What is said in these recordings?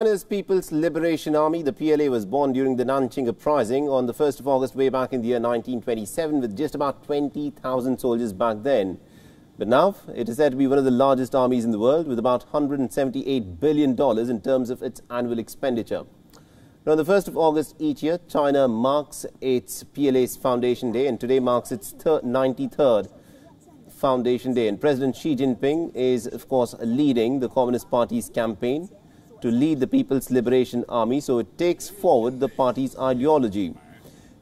China's People's Liberation Army, the PLA, was born during the Nanchang Uprising on the 1st of August way back in the year 1927 with just about 20,000 soldiers back then. But now it is said to be one of the largest armies in the world with about $178 billion in terms of its annual expenditure. Now, on the 1st of August each year, China marks its PLA's Foundation Day and today marks its 93rd Foundation Day. And President Xi Jinping is, of course, leading the Communist Party's campaign to lead the People's Liberation Army, so it takes forward the party's ideology.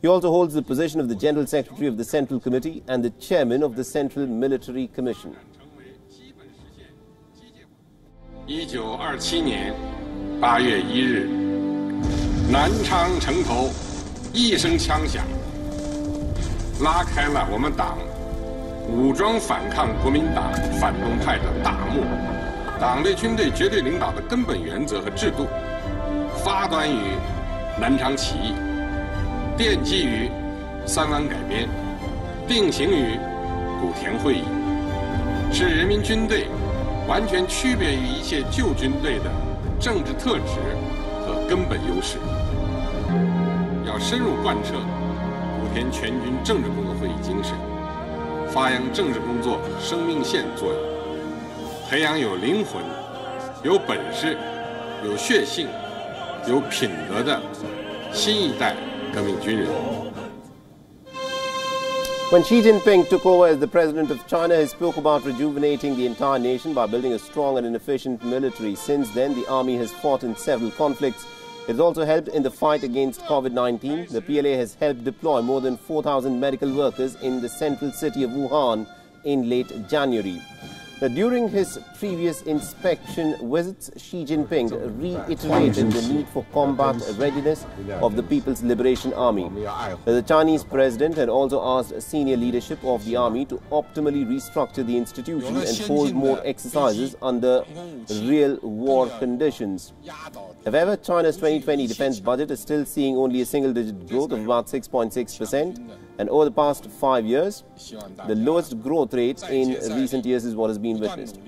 He also holds the position of the General Secretary of the Central Committee and the Chairman of the Central Military Commission. 一九二七年八月一日，南昌城头一声枪响，拉开了我们党武装反抗国民党反动派的大幕。 党对军队绝对领导的根本原则和制度，发端于南昌起义，奠基于三湾改编，定型于古田会议，是人民军队完全区别于一切旧军队的政治特质和根本优势。要深入贯彻古田全军政治工作会议精神。发扬政治工作生命线作用，培养有灵魂、有本事、有血性、有品德的新一代革命军人。When Xi Jinping took over as the president of China, he spoke about rejuvenating the entire nation by building a strong and an efficient military. Since then, the army has fought in several conflicts it has also helped in the fight against COVID-19. The PLA has helped deploy more than 4,000 medical workers in the central city of Wuhan in late January. During his previous inspection visits, Xi Jinping reiterated the need for combat readiness of the People's Liberation Army. The Chinese president had also asked senior leadership of the army to optimally restructure the institution and hold more exercises under real war conditions. However, China's 2020 defense budget is still seeing only a single-digit growth of about 6.6%. And over the past five years, the lowest growth rate in recent years is what has been witnessed.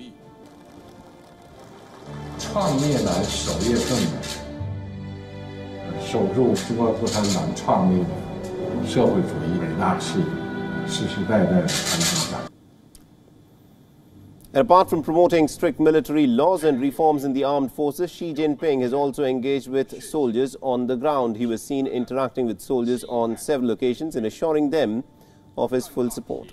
And apart from promoting strict military laws and reforms in the armed forces, Xi Jinping has also engaged with soldiers on the ground. He was seen interacting with soldiers on several occasions and assuring them of his full support.